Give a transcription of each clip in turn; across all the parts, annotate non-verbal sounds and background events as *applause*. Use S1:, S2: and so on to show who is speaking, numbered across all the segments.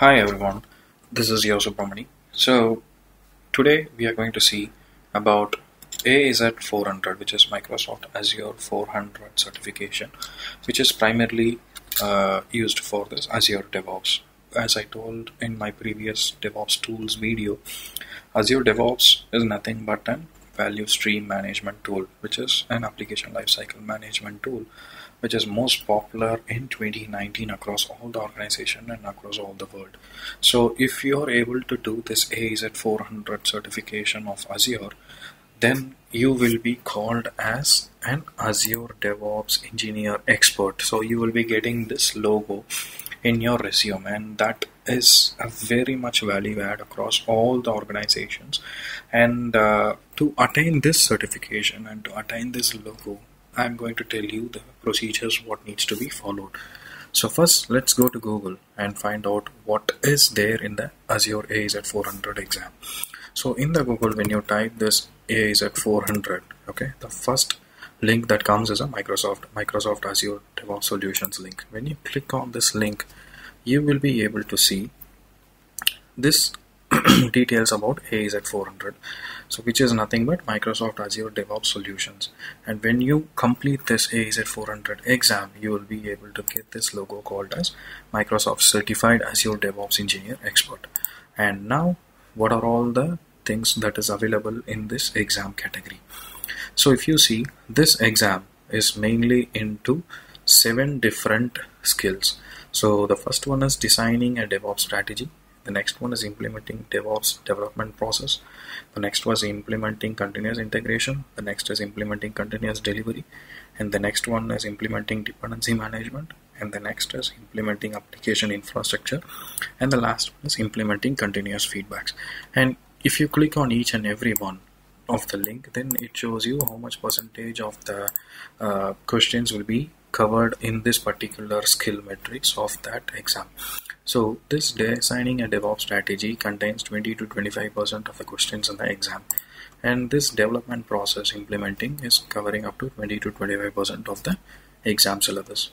S1: Hi everyone, this is Yo Subramani. So today we are going to see about AZ400 which is Microsoft Azure 400 certification which is primarily uh, used for this Azure DevOps. As I told in my previous DevOps tools video, Azure DevOps is nothing but an value stream management tool which is an application lifecycle management tool which is most popular in 2019 across all the organization and across all the world. So if you are able to do this AZ400 certification of Azure, then you will be called as an Azure DevOps engineer expert. So you will be getting this logo in your resume and that is a very much value add across all the organizations and uh, to attain this certification and to attain this logo I'm going to tell you the procedures what needs to be followed. So first let's go to Google and find out what is there in the Azure AZ400 exam. So in the Google when you type this AZ400 okay the first link that comes is a Microsoft Microsoft Azure DevOps Solutions link. When you click on this link you will be able to see this *clears throat* details about AZ400 so which is nothing but Microsoft Azure DevOps solutions. And when you complete this AZ400 exam you will be able to get this logo called as Microsoft Certified Azure DevOps Engineer Expert. And now what are all the things that is available in this exam category? So if you see this exam is mainly into seven different skills. So the first one is designing a DevOps strategy the next one is implementing DevOps development process. The next was implementing continuous integration. The next is implementing continuous delivery. And the next one is implementing dependency management. And the next is implementing application infrastructure. And the last one is implementing continuous feedbacks. And if you click on each and every one, of the link then it shows you how much percentage of the uh, questions will be covered in this particular skill matrix of that exam so this designing a DevOps strategy contains 20 to 25% of the questions in the exam. And this development process implementing is covering up to 20 to 25% of the exam syllabus.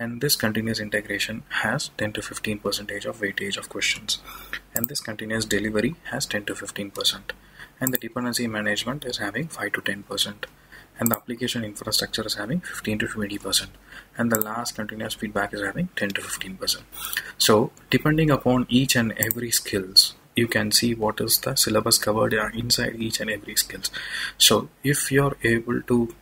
S1: And this continuous integration has 10 to 15 percentage of weightage of questions. And this continuous delivery has 10 to 15 percent. And the dependency management is having 5 to 10 percent and the application infrastructure is having 15 to 20 percent. And the last continuous feedback is having 10 to 15 percent. So depending upon each and every skills you can see what is the syllabus covered uh, inside each and every skills. So if you're able to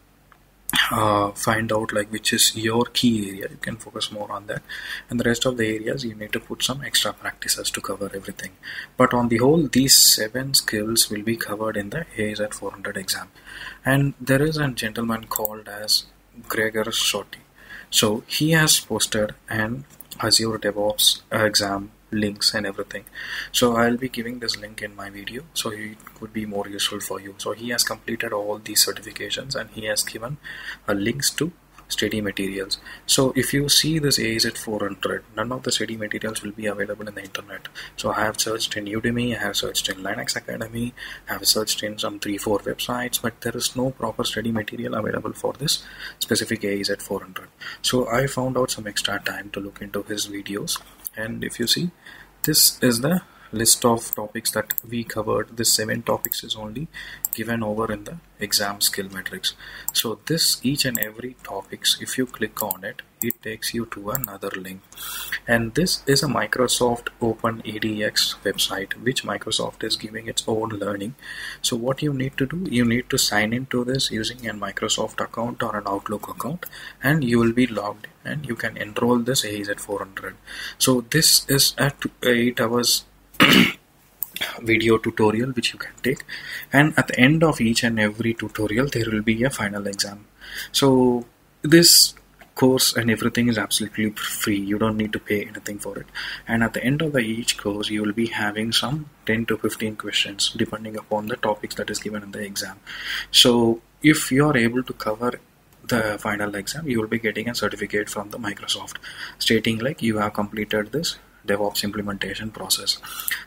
S1: uh, find out like which is your key area. You can focus more on that. And the rest of the areas you need to put some extra practices to cover everything. But on the whole these seven skills will be covered in the AZ 400 exam. And there is a gentleman called as Gregor Suttie so he has posted an Azure DevOps exam links and everything. So I'll be giving this link in my video so it could be more useful for you. So he has completed all these certifications and he has given uh, links to study materials. So if you see this AZ400 none of the study materials will be available in the internet. So I have searched in Udemy I have searched in Linux Academy I have searched in some 3-4 websites but there is no proper study material available for this specific AZ400 so I found out some extra time to look into his videos and if you see this is the list of topics that we covered. This seven topics is only given over in the exam skill matrix. So this each and every topics if you click on it it takes you to another link. And this is a Microsoft Open EDX website which Microsoft is giving its own learning. So what you need to do you need to sign into this using a Microsoft account or an Outlook account and you will be logged and you can enroll this AZ400 so this is at 8 hours *coughs* video tutorial which you can take. And at the end of each and every tutorial there will be a final exam. So this course and everything is absolutely free. You don't need to pay anything for it. And at the end of the each course you will be having some 10 to 15 questions depending upon the topics that is given in the exam. So if you are able to cover the final exam you will be getting a certificate from the Microsoft stating like you have completed this DevOps implementation process.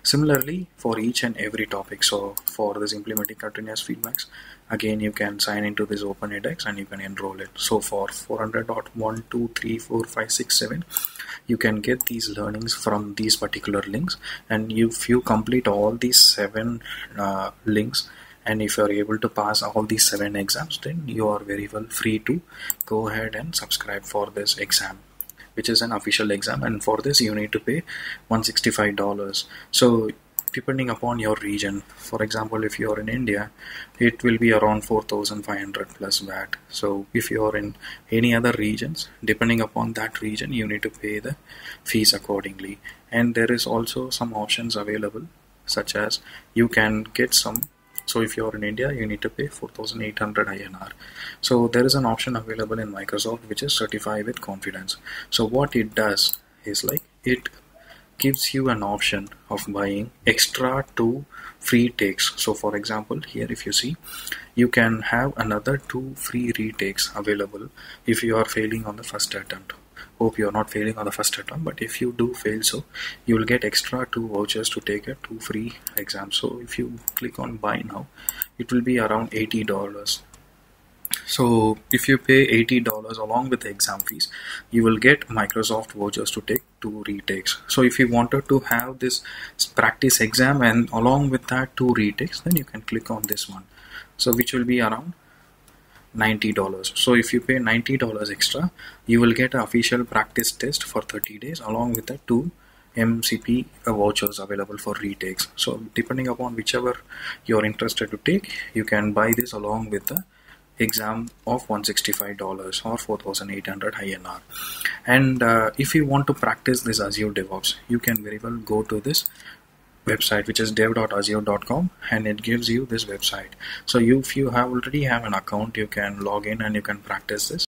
S1: Similarly, for each and every topic, so for this implementing continuous feedbacks, again you can sign into this open edX and you can enroll it. So for 400.1, 2, 3, 4, 5, 6, 7, you can get these learnings from these particular links and if you complete all these seven uh, links and if you are able to pass all these seven exams then you are very well free to go ahead and subscribe for this exam which is an official exam and for this you need to pay $165 so depending upon your region for example if you are in India it will be around 4500 plus VAT. So if you are in any other regions depending upon that region you need to pay the fees accordingly. And there is also some options available such as you can get some so if you're in India you need to pay 4800 INR so there is an option available in Microsoft which is certify with confidence. So what it does is like it gives you an option of buying extra two free takes. So for example here if you see you can have another two free retakes available if you are failing on the first attempt hope you are not failing on the first attempt but if you do fail so you will get extra two vouchers to take a two free exams so if you click on buy now it will be around $80 so if you pay $80 along with the exam fees, you will get Microsoft vouchers to take two retakes. So if you wanted to have this practice exam and along with that two retakes, then you can click on this one. So which will be around $90. So if you pay $90 extra, you will get an official practice test for 30 days along with the two MCP vouchers available for retakes. So depending upon whichever you're interested to take, you can buy this along with the exam of $165 or 4800 INR and uh, if you want to practice this Azure DevOps you can very well go to this website which is dev.azure.com and it gives you this website. So you, if you have already have an account you can log in and you can practice this